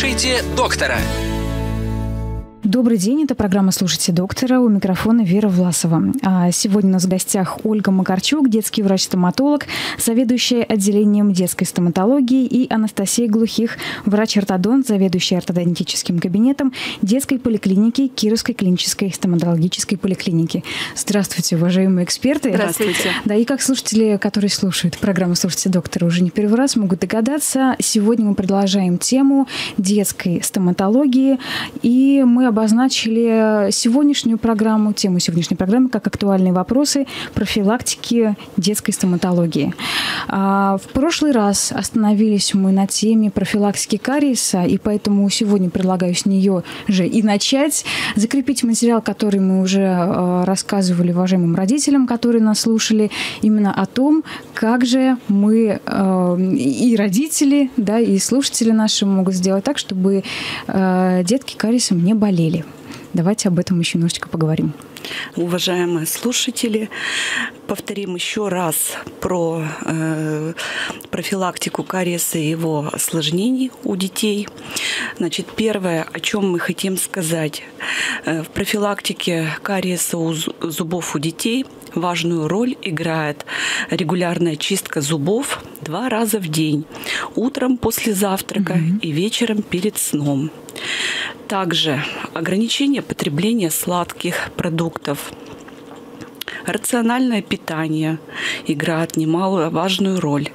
Слушайте доктора. Добрый день, это программа «Слушайте доктора». У микрофона Вера Власова. А сегодня у нас в гостях Ольга Макарчук, детский врач-стоматолог, заведующая отделением детской стоматологии, и Анастасия Глухих, врач-ортодонт, заведующая ортодонтическим кабинетом детской поликлиники Кировской клинической стоматологической поликлиники. Здравствуйте, уважаемые эксперты. Здравствуйте. Да, и как слушатели, которые слушают программу «Слушайте доктора» уже не первый раз, могут догадаться, сегодня мы продолжаем тему детской стоматологии, и мы об обозначили сегодняшнюю программу, тему сегодняшней программы как актуальные вопросы профилактики детской стоматологии. А, в прошлый раз остановились мы на теме профилактики кариеса, и поэтому сегодня предлагаю с нее же и начать, закрепить материал, который мы уже а, рассказывали уважаемым родителям, которые нас слушали, именно о том, как же мы а, и родители, да, и слушатели наши могут сделать так, чтобы детки кариесом не болели болели. Давайте об этом еще немножечко поговорим. Уважаемые слушатели, повторим еще раз про э, профилактику кариеса и его осложнений у детей. Значит, первое, о чем мы хотим сказать. Э, в профилактике кариеса у зубов у детей важную роль играет регулярная чистка зубов два раза в день. Утром после завтрака mm-hmm. и вечером перед сном. Также ограничение потребления сладких продуктов. Рациональное питание играет немалую важную роль.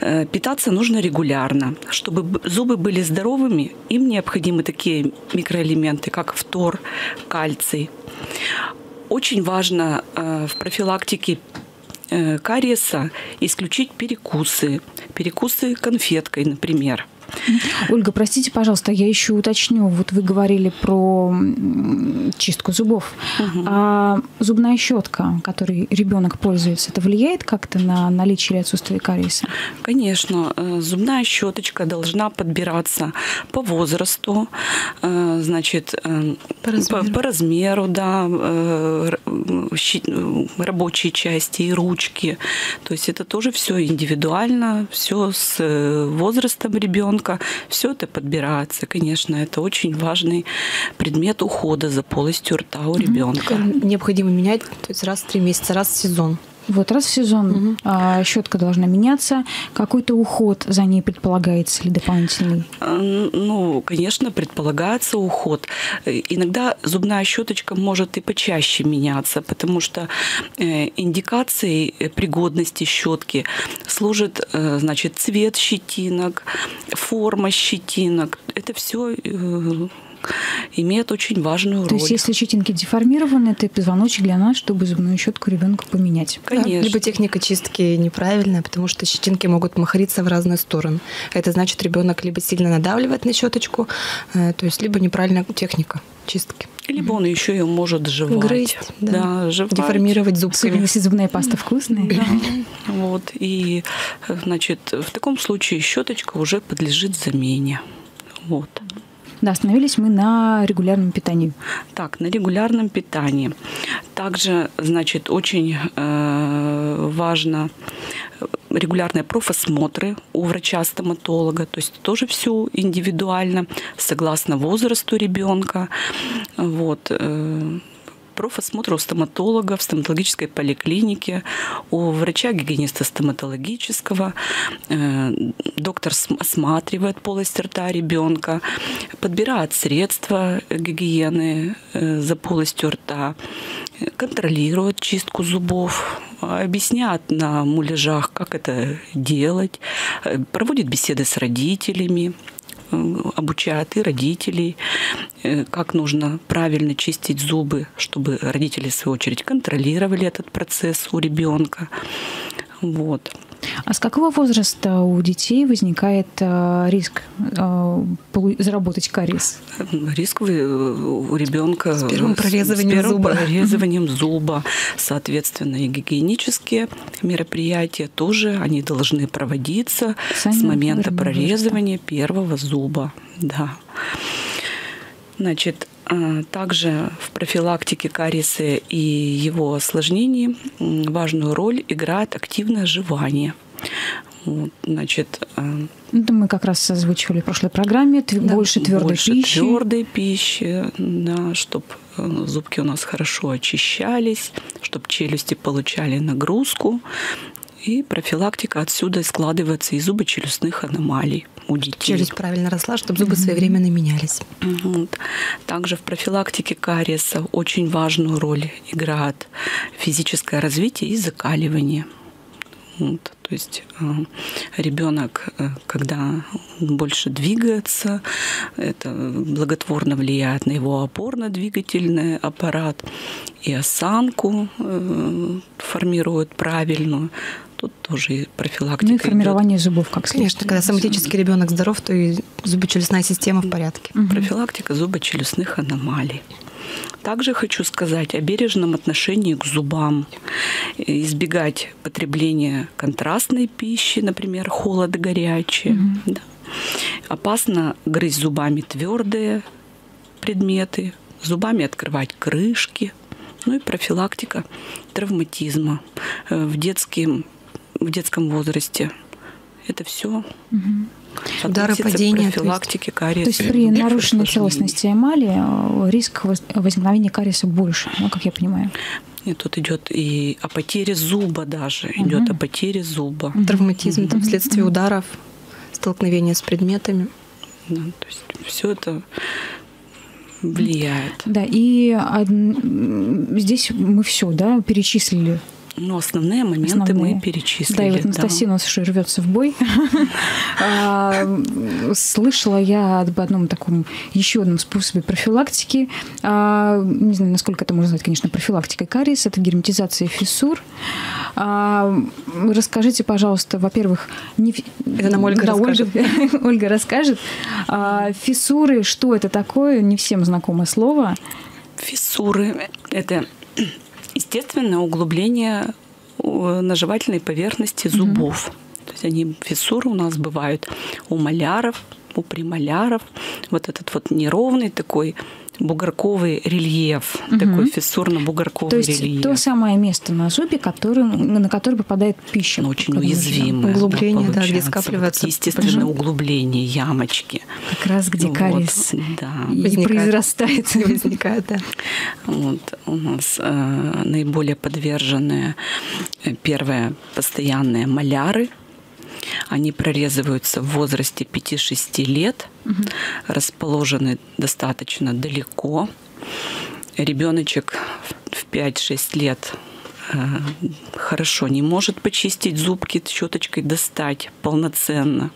Э, питаться нужно регулярно. Чтобы зубы были здоровыми, им необходимы такие микроэлементы, как фтор, кальций. Очень важно э, в профилактике э, кариеса исключить перекусы. Перекусы конфеткой, например – Ольга, простите, пожалуйста, я еще уточню. Вот вы говорили про чистку зубов. Угу. А зубная щетка, которой ребенок пользуется, это влияет как-то на наличие или отсутствие кариеса? Конечно. Э, зубная щеточка должна подбираться по возрасту, э, значит, э, по размеру, по, по размеру да, рабочие части и ручки. То есть это тоже все индивидуально, все с возрастом ребенка ребенка. Все это подбирается, конечно, это очень важный предмет ухода за полостью рта у ребенка. Необходимо менять, то есть раз в три месяца, раз в сезон. Вот раз в сезон угу. а, щетка должна меняться. Какой-то уход за ней предполагается или дополнительный? А, ну, конечно, предполагается уход. Иногда зубная щеточка может и почаще меняться, потому что э, индикацией пригодности щетки служит, э, значит, цвет щетинок, форма щетинок. Это все э, имеет очень важную роль. То есть, если щетинки деформированы, это звоночек для нас, чтобы зубную щетку ребенку поменять. Конечно. Да. Либо техника чистки неправильная, потому что щетинки могут махриться в разные стороны. Это значит, ребенок либо сильно надавливает на щеточку, э, то есть либо неправильная техника чистки. Либо он еще ее может жевать. Грызть, да. да жевать. Деформировать зубками. Особенно, если зубная паста вкусная. Да. Вот. И, значит, в таком случае щеточка уже подлежит замене. Вот. Да, остановились мы на регулярном питании. Так, на регулярном питании. Также, значит, очень э, важно регулярные профосмотры у врача-стоматолога, то есть тоже все индивидуально, согласно возрасту ребенка. Вот. Э, профосмотр у стоматолога в стоматологической поликлинике, у врача-гигиениста стоматологического. Э, доктор осматривает полость рта ребенка, подбирает средства гигиены э, за полостью рта, контролирует чистку зубов, объясняет на муляжах, как это делать, э, проводит беседы с родителями, обучают и родителей, э, как нужно правильно чистить зубы, чтобы родители, в свою очередь, контролировали этот процесс у ребенка. Вот. А с какого возраста у детей возникает э, риск э, заработать кариес? Риск у ребенка с первым прорезыванием, с первым зуба. прорезыванием зуба. Соответственно, и гигиенические мероприятия тоже они должны проводиться Сами с момента прорезывания возраста. первого зуба. Да. Значит, также в профилактике кариеса и его осложнений важную роль играет активное жевание. Вот, значит, э, это мы как раз озвучивали в прошлой программе. Да, больше твердой больше пищи. твердой пищи, да, чтобы э, зубки у нас хорошо очищались, чтобы челюсти получали нагрузку. И профилактика отсюда складывается из зубочелюстных аномалий у детей. Челюсть правильно росла, чтобы зубы mm-hmm. своевременно менялись. Вот. Также в профилактике кариеса очень важную роль играет физическое развитие и закаливание. Вот. То есть э, ребенок, э, когда больше двигается, это благотворно влияет на его опорно-двигательный аппарат и осанку э, формирует правильную. Тут тоже профилактика. Ну и формирование идет. зубов, как следствие. Конечно, когда соматический ребенок здоров, то и зубочелюстная система в порядке. Угу. Профилактика зубочелюстных аномалий. Также хочу сказать о бережном отношении к зубам, избегать потребления контрастной пищи, например, холод горячее. Mm-hmm. Да. Опасно грызть зубами твердые предметы, зубами открывать крышки. Ну и профилактика травматизма э, в, детским, в детском возрасте. Это все. Угу. Удары, падения. профилактики кариеса. То есть при нарушенной целостности эмали э, риск возникновения кариеса больше, ну, как я понимаю. И тут идет и о потере зуба даже, угу. идет о потере зуба. Травматизм там вследствие ударов, столкновения с предметами. Да, то есть все это влияет. Да, и здесь мы все, да, перечислили ну, основные моменты основные. мы перечислили. Да, и вот Анастасия да. у нас уже рвется в бой. А, слышала я об одном таком еще одном способе профилактики. А, не знаю, насколько это можно назвать, конечно, профилактикой кариеса. Это герметизация фиссур. А, расскажите, пожалуйста, во-первых, это нам Ольга расскажет. Ольга, расскажет. Фиссуры, что это такое? Не всем знакомо слово. Фиссуры – это естественное углубление на жевательной поверхности зубов. Угу. То есть они фиссуры у нас бывают у маляров, у премоляров. Вот этот вот неровный такой бугорковый рельеф, угу. такой фиссурно-бугорковый то есть рельеф. То самое место на зубе, который, на которое попадает пища. Но очень уязвимое. Углубление, да, где скапливается. Естественное угу. углубление, ямочки. Как раз где вот, кариес да. и возникает. произрастает. И возникает, да. Вот у нас э, наиболее подверженные э, первое постоянные маляры, они прорезываются в возрасте 5-6 лет, угу. расположены достаточно далеко. Ребеночек в 5-6 лет э, хорошо не может почистить зубки щеточкой, достать полноценно.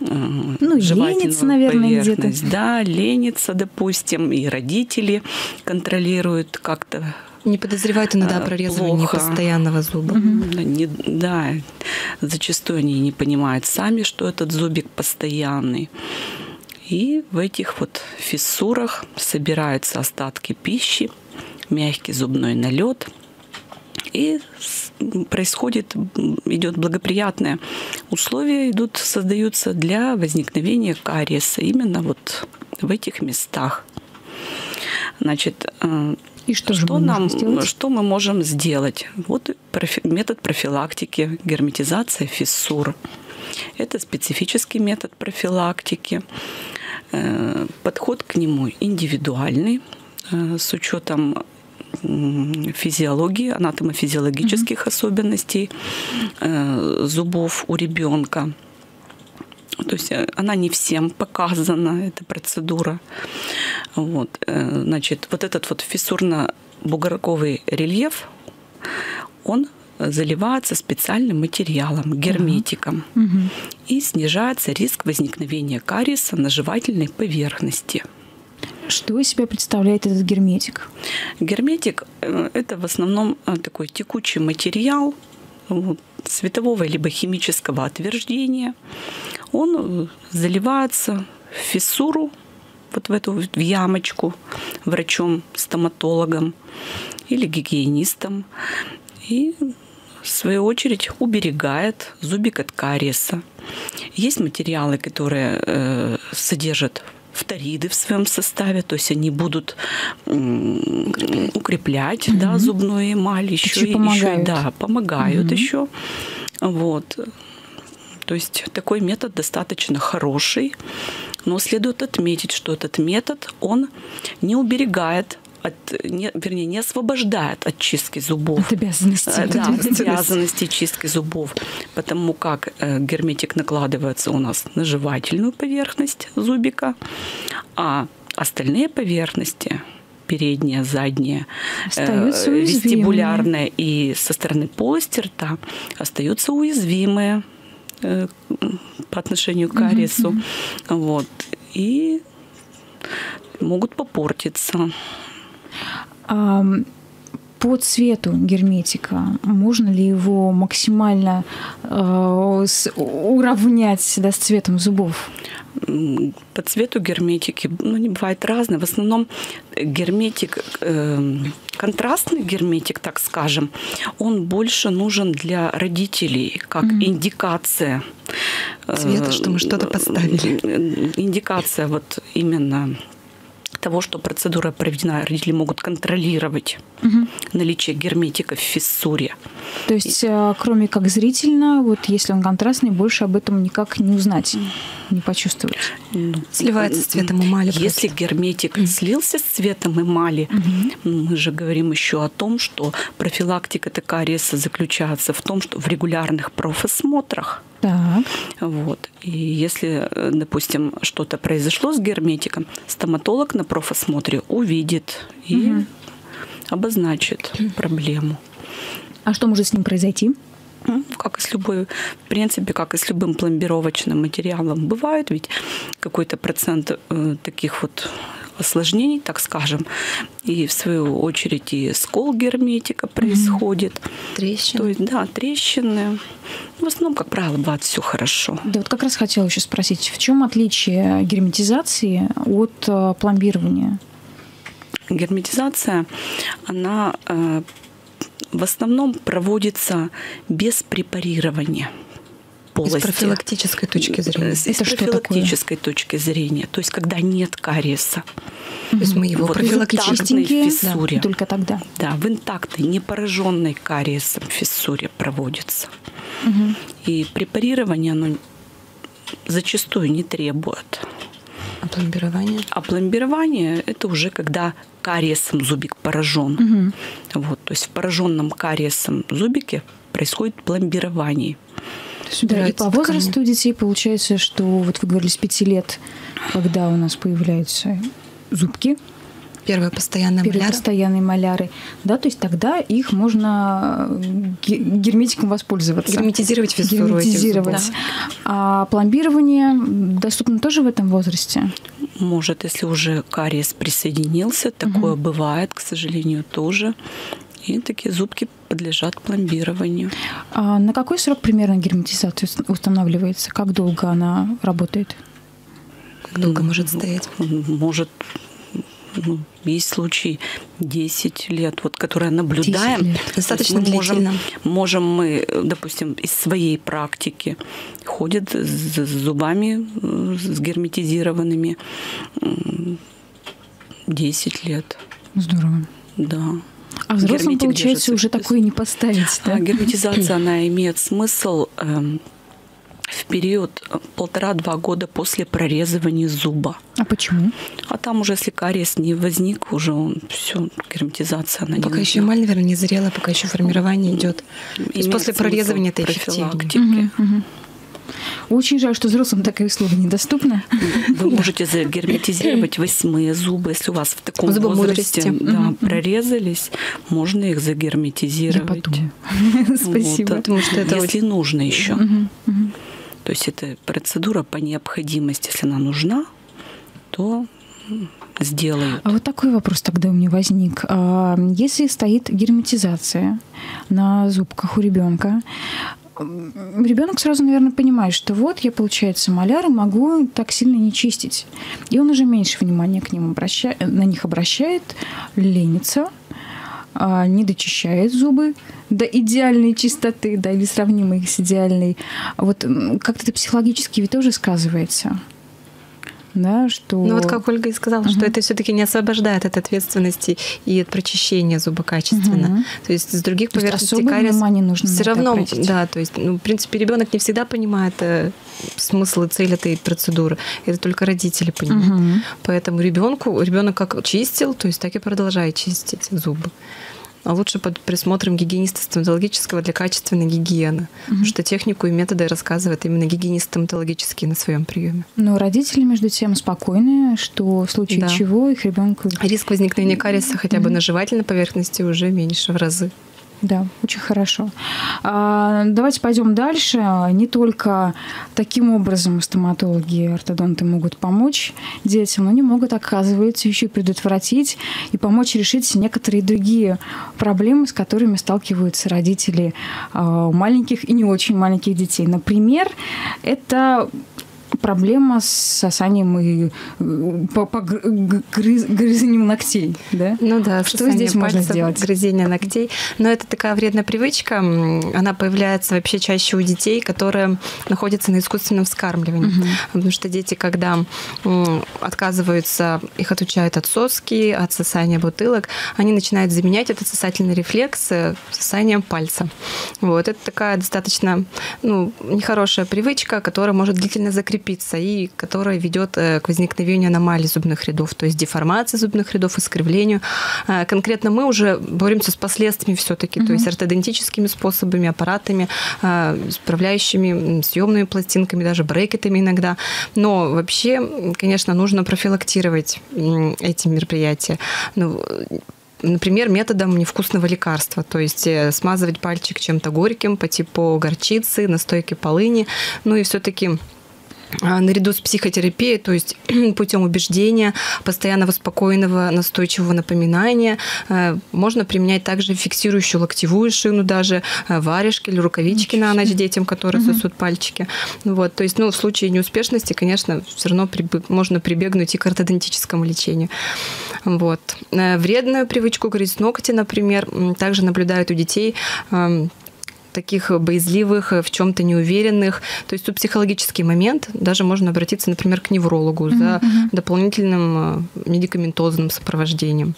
Э, ну, ленится, наверное, где-то. Да, ленится, допустим, и родители контролируют как-то не подозревают иногда о прорезывании плохо. постоянного зуба. Угу. Да, не, да, зачастую они не понимают сами, что этот зубик постоянный. И в этих вот фиссурах собираются остатки пищи, мягкий зубной налет, и происходит, идет благоприятное условия идут, создаются для возникновения кариеса именно вот в этих местах. Значит, э, и что, что нам, сделать? что мы можем сделать? Вот профи, метод профилактики, герметизация фиссур. Это специфический метод профилактики. Э, подход к нему индивидуальный, э, с учетом физиологии, анатомофизиологических mm-hmm. особенностей э, зубов у ребенка. То есть она не всем показана, эта процедура. Вот, э, значит, вот этот вот фиссурно-бугорковый рельеф, он заливается специальным материалом, герметиком, угу. и снижается риск возникновения кариеса на жевательной поверхности. Что из себя представляет этот герметик? Герметик э, – это в основном э, такой текучий материал светового либо химического отверждения. Он заливается в фиссуру вот в эту в ямочку врачом, стоматологом или гигиенистом. И в свою очередь уберегает зубик от кариеса. Есть материалы, которые э, содержат фториды в своем составе, то есть они будут укреплять, mm да, зубную эмаль, еще, еще помогают. еще да, помогают mm еще. Вот. То есть такой метод достаточно хороший, но следует отметить, что этот метод, он не уберегает от, не, вернее, не освобождает от чистки зубов. От обязанности. Э, да, от обязанности чистки зубов. Потому как э, герметик накладывается у нас на жевательную поверхность зубика, а остальные поверхности передняя, задняя, э, вестибулярная и со стороны полости рта остаются уязвимые по отношению к кариесу. Mm-hmm. Вот. И могут попортиться. По цвету герметика можно ли его максимально э, с, уравнять да, с цветом зубов? По цвету герметики ну, не бывает разные. В основном герметик, э, контрастный герметик, так скажем, он больше нужен для родителей, как mm-hmm. индикация. Цвета, что мы что-то поставили. Индикация вот именно того, что процедура проведена, родители могут контролировать угу. наличие герметика в фиссуре. То есть, и... кроме как зрительно, вот если он контрастный, больше об этом никак не узнать, не почувствовать. Ну, Сливается с цветом эмали. Если просто. герметик mm. слился с цветом эмали, mm-hmm. мы же говорим еще о том, что профилактика кариеса заключается в том, что в регулярных профосмотрах так. Вот. И если, э, допустим, что-то произошло с герметиком, стоматолог на профосмотре увидит и угу. обозначит проблему. А что может с ним произойти? как и с любой, в принципе, как и с любым пломбировочным материалом, бывает ведь какой-то процент э, таких вот осложнений, так скажем, и в свою очередь и скол герметика происходит. Mm-hmm. Трещины. То есть, да, трещины. В основном, как правило, бывает все хорошо. Да, вот как раз хотела еще спросить, в чем отличие герметизации от э, пломбирования? Герметизация, она э, в основном проводится без препарирования полости. Из профилактической точки зрения. С Это профилактической точки зрения. То есть, когда нет кариеса. То есть мы его вот профилактически фиссуре. Да, только тогда. Да, в интактной, не пораженной кариесом фиссуре проводится. Угу. И препарирование оно зачастую не требует. А пломбирование? А пломбирование – это уже когда кариесом зубик поражен. Угу. Вот, то есть в пораженном кариесом зубике происходит пломбирование. Да, и по возрасту детей получается, что вот вы говорили с пяти лет, когда у нас появляются зубки, Первые постоянные Первые маляры. постоянные маляры. Да, то есть тогда их можно герметиком воспользоваться. Герметизировать фиссуру Герметизировать. Этих А пломбирование доступно тоже в этом возрасте? Может, если уже кариес присоединился, такое угу. бывает, к сожалению, тоже. И такие зубки подлежат пломбированию. А на какой срок примерно герметизация устанавливается? Как долго она работает? Как долго может стоять? Может ну, есть случаи 10 лет, вот, которые наблюдаем. Лет. Достаточно мы можем, можем мы, допустим, из своей практики ходят с зубами с герметизированными 10 лет. Здорово. Да. А взрослым, получается, уже такое не поставить, да? А герметизация, она имеет смысл эм, в период э, полтора-два года после прорезывания зуба. А почему? А там уже, если кариес не возник, уже он все, герметизация она Пока не еще эмаль, наверное, не зрела, пока еще формирование идет. Есть после прорезывания это эффективнее. Угу, угу. Очень жаль, что взрослым такое услуга недоступна. Вы можете загерметизировать восьмые зубы, если у вас в таком Зубы возрасте да, прорезались, можно их загерметизировать. Спасибо. Вот, потому что это если очень... нужно еще. То есть это процедура по необходимости, если она нужна, то сделают. А вот такой вопрос тогда у меня возник. А, если стоит герметизация на зубках у ребенка, ребенок сразу, наверное, понимает, что вот я, получается, маляр и могу так сильно не чистить. И он уже меньше внимания к ним обращает, на них обращает, ленится, а, не дочищает зубы до идеальной чистоты, да, или сравнимой с идеальной. Вот как-то это психологически ведь тоже сказывается. Да, что... Ну вот как Ольга и сказала, угу. что это все-таки не освобождает от ответственности и от прочищения зуба качественно. Угу. То есть с других поверхностей кариес нужно все равно, обратить. да, то есть, ну, в принципе, ребенок не всегда понимает э, смысл и цель этой процедуры. Это только родители понимают. Угу. Поэтому ребенку ребенок как чистил, то есть так и продолжает чистить зубы лучше под присмотром гигиениста стоматологического для качественной гигиены. Угу. Потому что технику и методы рассказывает именно гигиенист стоматологический на своем приеме. Но родители, между тем, спокойны, что в случае да. чего их ребенку... Риск возникновения кариеса хотя бы на жевательной поверхности уже меньше в разы. Да, очень хорошо. А, давайте пойдем дальше. Не только таким образом стоматологи и ортодонты могут помочь детям, но они могут, оказывается, еще и предотвратить и помочь решить некоторые другие проблемы, с которыми сталкиваются родители а, маленьких и не очень маленьких детей. Например, это проблема с сосанием и э, по, по грыз, грызением ногтей, да? Ну да, что здесь можно сделать? Грызение ногтей. Но это такая вредная привычка. Она появляется вообще чаще у детей, которые находятся на искусственном вскармливании. Угу. Потому что дети, когда отказываются, их отучают от соски, от сосания бутылок, они начинают заменять этот сосательный рефлекс э, сосанием пальца. Вот. Это такая достаточно ну, нехорошая привычка, которая может длительно закрепиться крепится и которая ведет э, к возникновению аномалий зубных рядов, то есть деформации зубных рядов, искривлению. А, конкретно мы уже боремся с последствиями все-таки, угу. то есть ортодонтическими способами, аппаратами, а, справляющими съемными пластинками, даже брекетами иногда. Но вообще, конечно, нужно профилактировать эти мероприятия. Ну, например, методом невкусного лекарства, то есть э, смазывать пальчик чем-то горьким по типу горчицы, настойки полыни, ну и все-таки наряду с психотерапией, то есть путем убеждения, постоянного спокойного, настойчивого напоминания, э, можно применять также фиксирующую локтевую шину, даже э, варежки или рукавички на ночь детям, которые угу. сосут пальчики. Вот, то есть, ну, в случае неуспешности, конечно, все равно можно прибегнуть и к ортодонтическому лечению. Вот. Э, вредную привычку грызть ногти, например, также наблюдают у детей эм, таких боязливых, в чем-то неуверенных. То есть тут психологический момент. Даже можно обратиться, например, к неврологу mm-hmm. за дополнительным э, медикаментозным сопровождением.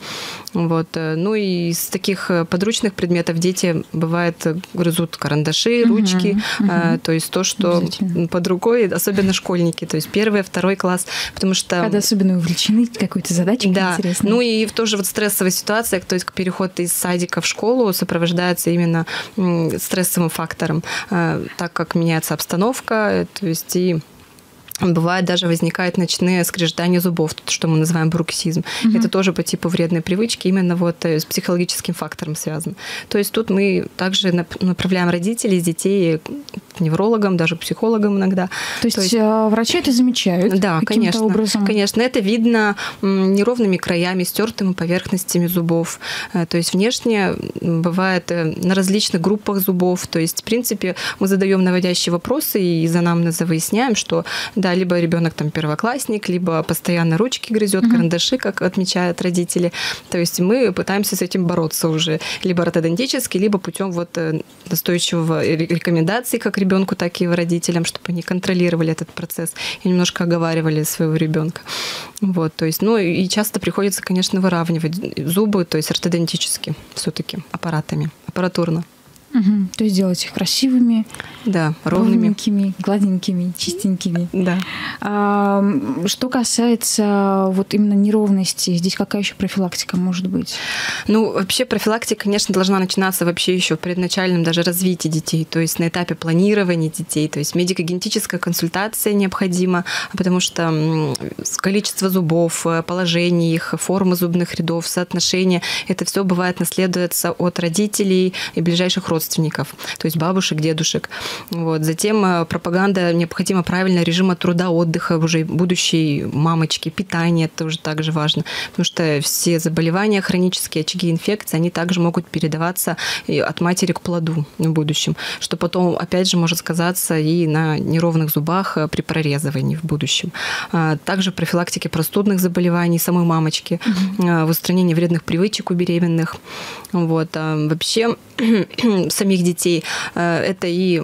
Вот. Э, ну и из таких э, подручных предметов дети, бывает, грызут карандаши, ручки. Mm-hmm. То есть то, что под рукой, особенно школьники. То есть первый, второй класс. Потому что... Когда особенно увлечены какой-то задачей да. интересной. Ну и в тоже вот стрессовая ситуация, то есть переход из садика в школу сопровождается именно стресс стрессовым фактором, э, так как меняется обстановка, то есть и Бывает даже возникают ночные скрежетания зубов, что мы называем бруксизм. Угу. Это тоже по типу вредной привычки, именно вот э, с психологическим фактором связано. То есть тут мы также направляем родителей, детей к неврологам, даже психологам иногда. То есть, То есть э, врачи это замечают? Да, конечно. Образом. Конечно, это видно неровными краями, стертыми поверхностями зубов. Э, то есть внешне бывает на различных группах зубов. То есть, в принципе, мы задаем наводящие вопросы и за нам выясняем, что да, либо ребенок там первоклассник, либо постоянно ручки грызет, mm-hmm. карандаши, как отмечают родители. То есть мы пытаемся с этим бороться уже либо ортодонтически, либо путем вот э, настойчивого рекомендаций как ребенку, так и родителям, чтобы они контролировали этот процесс и немножко оговаривали своего ребенка. Вот, то есть, ну и часто приходится, конечно, выравнивать зубы, то есть ортодонтически все-таки аппаратами, аппаратурно. Угу. То есть делать их красивыми, да, ровными, ровненькими, гладенькими, чистенькими. Да. А, что касается вот именно неровности, здесь какая еще профилактика может быть? Ну, вообще профилактика, конечно, должна начинаться вообще еще в предначальном даже развитии детей, то есть на этапе планирования детей, то есть медико-генетическая консультация необходима, потому что количество зубов, э, положение их, форма зубных рядов, соотношение, это все бывает наследуется от родителей и ближайших родственников родственников, то есть бабушек, дедушек. Вот. Затем э, пропаганда необходима правильно режима труда, отдыха уже будущей мамочки, питание, тоже также важно, потому что все заболевания хронические, очаги инфекции, они также могут передаваться от матери к плоду в будущем, что потом, опять же, может сказаться и на неровных зубах э, при прорезывании в будущем. А, также профилактики простудных заболеваний самой мамочки, угу. устранение вредных привычек у беременных. Вот. А вообще самих детей. Э, это и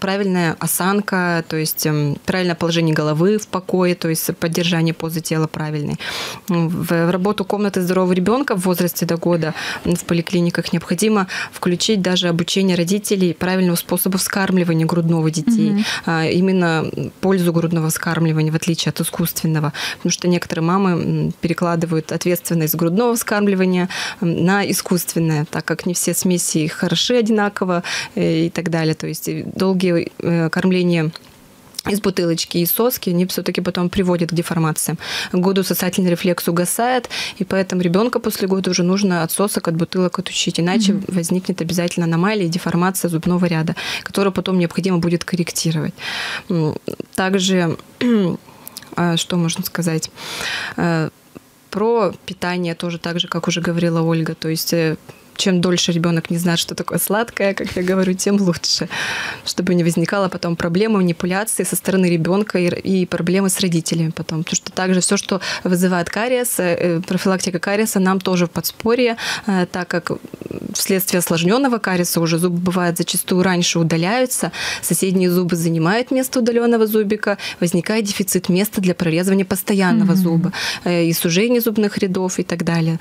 правильная осанка, то есть эм, правильное положение головы в покое, то есть поддержание позы тела правильной. В работу комнаты здорового ребенка в возрасте до года в поликлиниках необходимо включить даже обучение родителей правильного способа вскармливания грудного детей, угу. именно пользу грудного вскармливания, в отличие от искусственного. Потому что некоторые мамы перекладывают ответственность грудного вскармливания на искусственное, так как не все смеси хороши одинаково э, и так далее. То есть долгие э, кормления из бутылочки и соски, они все-таки потом приводят к деформациям. К году сосательный рефлекс угасает, и поэтому ребенка после года уже нужно от сосок, от бутылок отучить, иначе mm-hmm. возникнет обязательно аномалия и деформация зубного ряда, которую потом необходимо будет корректировать. Также, а, что можно сказать? Э, про питание тоже так же, как уже говорила Ольга, то есть э, чем дольше ребенок не знает, что такое сладкое, как я говорю, тем лучше, чтобы не возникало потом проблемы, манипуляции со стороны ребенка и, и проблемы с родителями потом. Потому что также все, что вызывает кариес, э, профилактика кариеса нам тоже в подспорье, э, так как вследствие осложненного кариеса уже зубы бывают зачастую раньше удаляются, соседние зубы занимают место удаленного зубика, возникает дефицит места для прорезывания постоянного mm-hmm. зуба э, и сужение зубных рядов и так далее.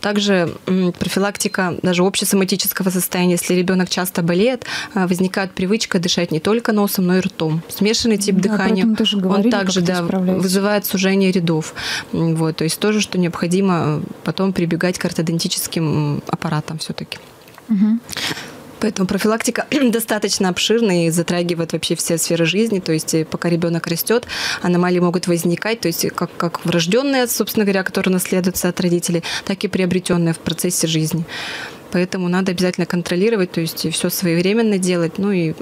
Также профилактика профилактика даже общесоматического состояния. Если ребенок часто болеет, а, возникает привычка дышать не только носом, но и ртом. Смешанный тип да, дыхания, тоже говорили, он также да, вызывает сужение рядов. Вот, то есть тоже, что необходимо э, потом прибегать к ортодонтическим аппаратам все-таки. Угу. Поэтому профилактика достаточно обширная и затрагивает вообще все сферы жизни. То есть э, пока ребенок растет, аномалии могут возникать, то есть как, как врожденные, собственно говоря, которые наследуются от родителей, так и приобретенные в процессе жизни. Поэтому надо обязательно контролировать, то есть все своевременно делать, ну и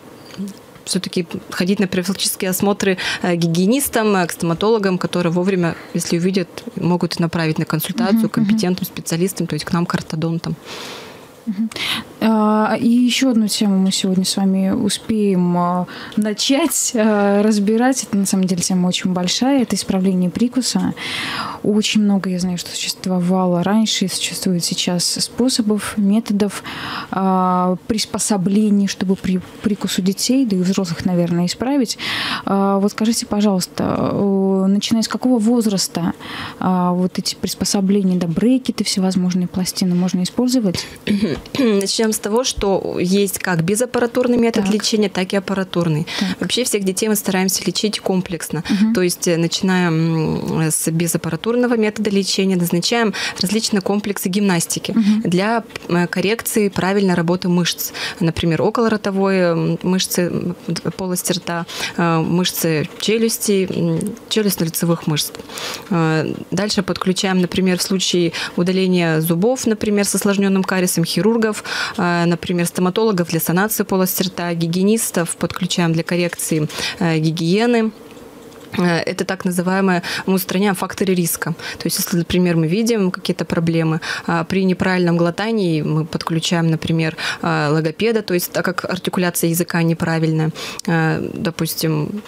все-таки ходить на профилактические осмотры э, гигиенистам, э, к стоматологам, которые вовремя, если увидят, могут направить на консультацию компетентным специалистам, то есть к нам, к ортодонтам. А, и еще одну тему мы сегодня с вами успеем а, начать а, разбирать. Это на самом деле тема очень большая. Это исправление прикуса. Очень много, я знаю, что существовало раньше и существует сейчас способов, методов приспособлений, чтобы при прикус у детей, да и взрослых, наверное, исправить. Вот скажите, пожалуйста, начиная с какого возраста вот эти приспособления, да, брекеты, всевозможные пластины можно использовать? Начнем с того, что есть как безаппаратурный метод так. лечения, так и аппаратурный. Так. Вообще всех детей мы стараемся лечить комплексно. Угу. То есть, э, начиная с безаппаратурного метода лечения, назначаем различные комплексы гимнастики угу. для э, коррекции правильной работы мышц. Например, околоротовой мышцы полости рта, э, мышцы челюсти, челюстно-лицевых мышц. Дальше подключаем, например, в случае удаления зубов, например, с осложненным кариесом, хирургов, э, например, стоматологов для санации полости рта, гигиенистов подключаем для коррекции э, гигиены э, это так называемое, мы устраняем факторы риска. То есть, если, например, мы видим какие-то проблемы, при неправильном глотании мы подключаем, например, логопеда, то есть так как артикуляция языка неправильная, допустим,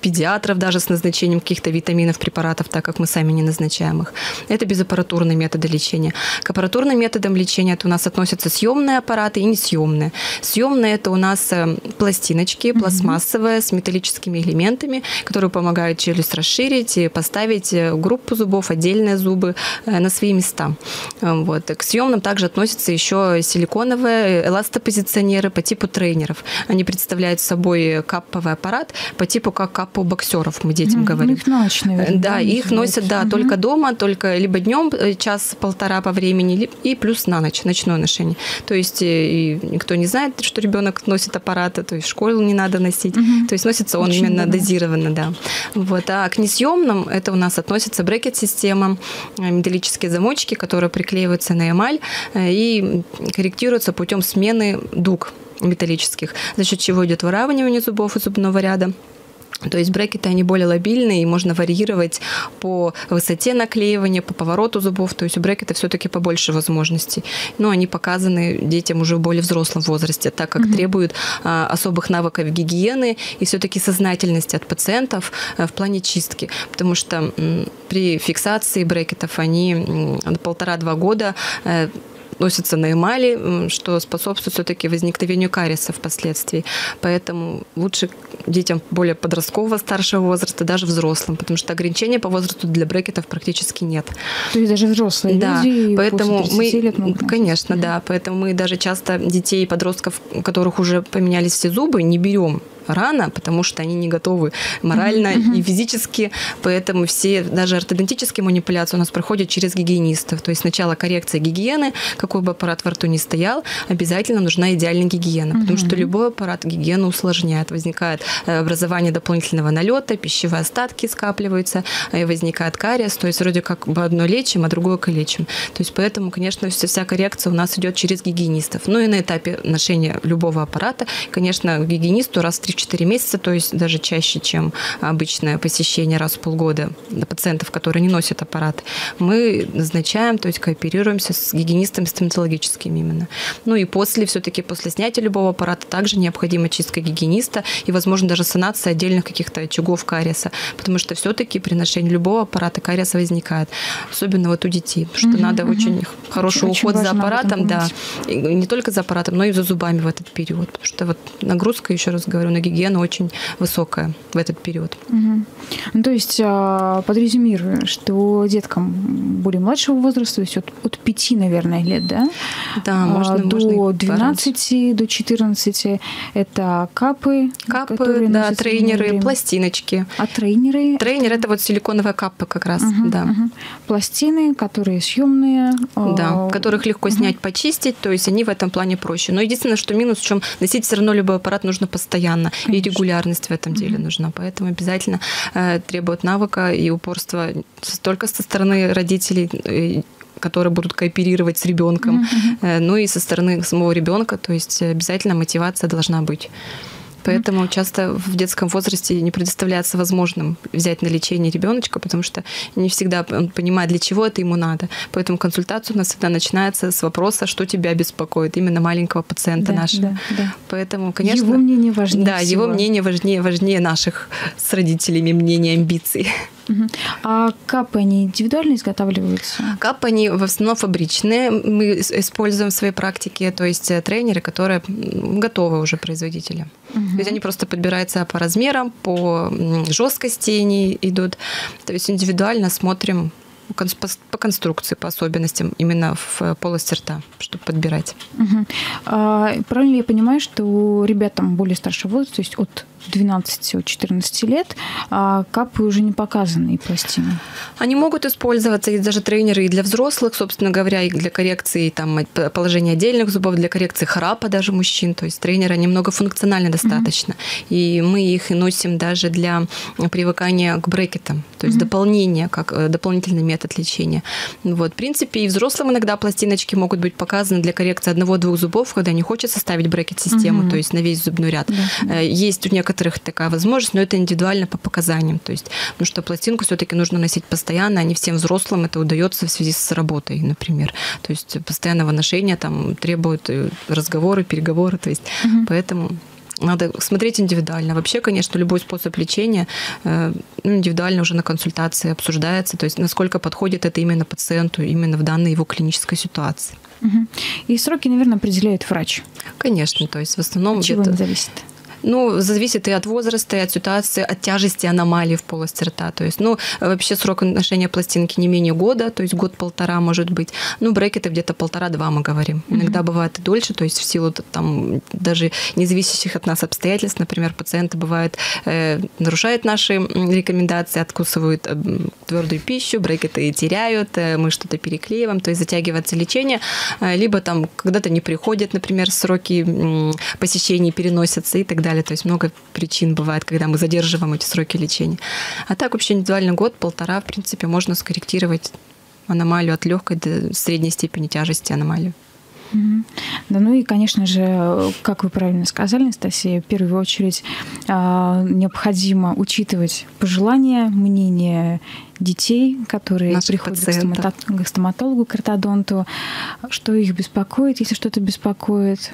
педиатров даже с назначением каких-то витаминов, препаратов, так как мы сами не назначаем их. Это безаппаратурные методы лечения. К аппаратурным методам лечения это у нас относятся съемные аппараты и несъемные. Съемные это у нас э, пластиночки пластмассовые с металлическими элементами, которые помогают челюсть расширить и поставить э, группу зубов, отдельные зубы э, на свои места. Вот. К съемным также относятся еще силиконовые эластопозиционеры по типу тренеров. Они представляют собой капповый аппарат по типу как капу боксеров, мы детям mm, говорим. Их ночь, наверное. Да, да их носят, да, угу. только дома, только либо днем э, час-полтора по времени, и плюс на ночь, ночное ношение. То есть э, никто не знает, что ребенок носит аппараты, то есть в школу не надо носить. Угу. То есть носится он Очень именно да. дозированно, да. Вот. А к несъемным это у нас относится брекет-система, э, металлические замочки, которые приклеиваются на эмаль и корректируются путем смены дуг металлических, за счет чего идет выравнивание зубов и зубного ряда. То есть брекеты, они более лобильные, и можно варьировать по высоте наклеивания, по повороту зубов. То есть у брекета все-таки побольше возможностей. Но они показаны детям уже в более взрослом возрасте, так как угу. требуют а, особых навыков гигиены и все-таки сознательности от пациентов а, в плане чистки. Потому что м, при фиксации брекетов они полтора-два года а, носятся на эмали, что способствует все-таки возникновению кариеса впоследствии. Поэтому лучше детям более подросткового, старшего возраста, даже взрослым, потому что ограничения по возрасту для брекетов практически нет. То есть даже взрослые да, люди поэтому мы, лет могут конечно, да, поэтому мы даже часто детей и подростков, у которых уже поменялись все зубы, не берем рано, потому что они не готовы морально mm-hmm. и физически, поэтому все даже ортодонтические манипуляции у нас проходят через гигиенистов. То есть сначала коррекция гигиены, какой бы аппарат во рту ни стоял, обязательно нужна идеальная гигиена, потому mm-hmm. что любой аппарат гигиену усложняет. Возникает э, образование дополнительного налета, пищевые остатки скапливаются, э, возникает кариес, то есть вроде как бы одно лечим, а другое калечим. То есть поэтому, конечно, вся коррекция у нас идет через гигиенистов. Ну и на этапе ношения любого аппарата, конечно, гигиенисту раз в 3-4 месяца, то есть даже чаще, чем обычное посещение раз в полгода пациентов, которые не носят аппарат, мы назначаем, то есть кооперируемся с гигиенистами стоматологическими именно. Ну и после, все-таки после снятия любого аппарата также необходима чистка гигиениста и, возможно, даже санация отдельных каких-то очагов кариеса, потому что все-таки при ношении любого аппарата кариес возникает, особенно вот у детей, потому что mm надо mm очень хороший очень, уход за аппаратом, да, и не только за аппаратом, но и за зубами в этот период, потому что вот нагрузка, еще раз говорю, на гигиена очень высокая в этот период. Угу. Ну, то есть а, подрезюмирую, что деткам более младшего возраста, то есть от, от 5, наверное, лет, да? Да, можно, до можно 12, пораньше. до 14 это капы, капы, да, трейнеры, пластиночки. А трейнеры? Трейнер это вот силиконовая капа как раз, угу, да. Угу. Пластины, которые съемные. Да, которых легко угу. снять, почистить, то есть они в этом плане проще. Но единственное, что минус, в чем носить все равно любой аппарат нужно постоянно. Конечно. И регулярность в этом деле нужна. Поэтому обязательно э, требует навыка и упорства только со стороны родителей, э, которые будут кооперировать с ребенком, mm-hmm. э, ну и со стороны самого ребенка, то есть обязательно мотивация должна быть. Поэтому часто в детском возрасте не предоставляется возможным взять на лечение ребеночка, потому что не всегда он понимает, для чего это ему надо. Поэтому консультация у нас всегда начинается с вопроса, что тебя беспокоит, именно маленького пациента да, нашего. Да, да. Поэтому, конечно... Его мнение важнее Да, всего. его мнение важнее, важнее наших с родителями мнений, амбиций. А капы, они индивидуально изготавливаются? Капы, они в основном фабричные. Мы используем в своей практике, то есть э, тренеры, которые готовы уже производители. Угу. То есть они просто подбираются по размерам, по жесткости они идут. То есть индивидуально смотрим по конструкции, по особенностям именно в полости рта, чтобы подбирать. Угу. А, правильно я понимаю, что ребятам более старшего возраста, то есть от 12-14 лет, а капы уже не показаны и пластины. Они могут использоваться, есть даже тренеры и для взрослых, собственно говоря, и для коррекции там, положения отдельных зубов, для коррекции храпа даже мужчин. То есть тренеры немного функционально достаточно. Mm-hmm. И мы их и носим даже для привыкания к брекетам, то есть mm-hmm. дополнение, как э, дополнительный метод лечения. Вот, в принципе, и взрослым иногда пластиночки могут быть показаны для коррекции одного-двух зубов, когда не хочется ставить брекет-систему, mm-hmm. то есть на весь зубной ряд. Mm-hmm. Есть у некоторых некоторых такая возможность, но это индивидуально по показаниям. То есть, потому что пластинку все-таки нужно носить постоянно, а не всем взрослым это удается в связи с работой, например. То есть постоянного ношения там требует э, разговоры, переговоры. То есть, угу. поэтому надо смотреть индивидуально. Вообще, конечно, любой способ лечения э, ну, индивидуально уже на консультации обсуждается, то есть насколько подходит это именно пациенту, именно в данной его клинической ситуации. И сроки, наверное, определяет врач. Конечно, то есть в основном... От чего это зависит? Ну, зависит и от возраста, и от ситуации, от тяжести аномалий в полости рта. То есть, ну, вообще срок ношения пластинки не менее года, то есть год-полтора может быть. Ну, брекеты где-то полтора-два мы говорим. Иногда mm-hmm. бывает и дольше, то есть в силу там даже независящих от нас обстоятельств, например, пациенты бывают э, нарушают наши рекомендации, откусывают э, твердую пищу, брекеты теряют, э, мы что-то переклеиваем, то есть затягивается лечение, э, либо там когда-то не приходят, например, сроки э, посещений переносятся и так далее далее. То есть много причин бывает, когда мы задерживаем эти сроки лечения. А так вообще индивидуальный год, полтора, в принципе, можно скорректировать аномалию от легкой до средней степени тяжести аномалию. Да, ну и, конечно же, как вы правильно сказали, Анастасия, в первую очередь а, необходимо учитывать пожелания, мнения детей, которые Наших приходят стомато- к стоматологу, к ортодонту, что их беспокоит, если что-то беспокоит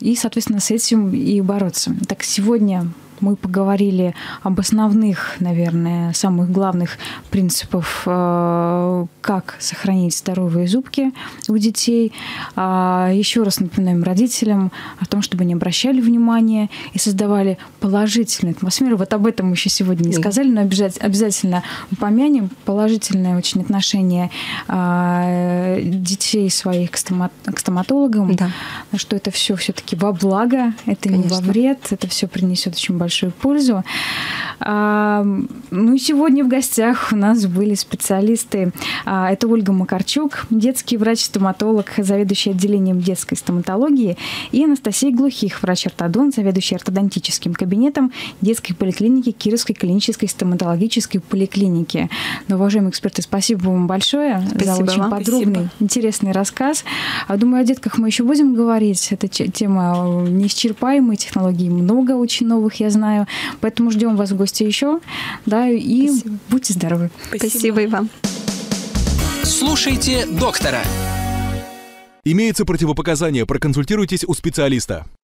и, соответственно, с этим и бороться. Так сегодня мы поговорили об основных, наверное, самых главных принципах, э, как сохранить здоровые зубки у детей. А, еще раз напоминаем родителям о том, чтобы не обращали внимания и создавали положительную атмосферу. Вот об этом мы еще сегодня не сказали, но обязательно упомянем положительное очень отношение а, детей своих к, стоматологам, да. что это все все-таки во благо, это Конечно. не во вред, это все принесет очень большую пользу. А, ну и сегодня в гостях у нас были специалисты. А, это Ольга Макарчук, детский врач-стоматолог, заведующий отделением детской стоматологии, и Анастасия Глухих, врач-ортодон, заведующий ортодонтическим кабинетом детской поликлиники Кировской клинической стоматологической поликлиники. Но, уважаемые эксперты, спасибо вам большое спасибо за очень вам. подробный, спасибо. интересный рассказ. А думаю, о детках мы еще будем говорить. Это тема неисчерпаемой, технологий много очень новых, я знаю. Поэтому ждем вас в гости еще. Да, и спасибо. будьте здоровы. Спасибо. спасибо и вам. Слушайте доктора. Имеются противопоказания, проконсультируйтесь у специалиста.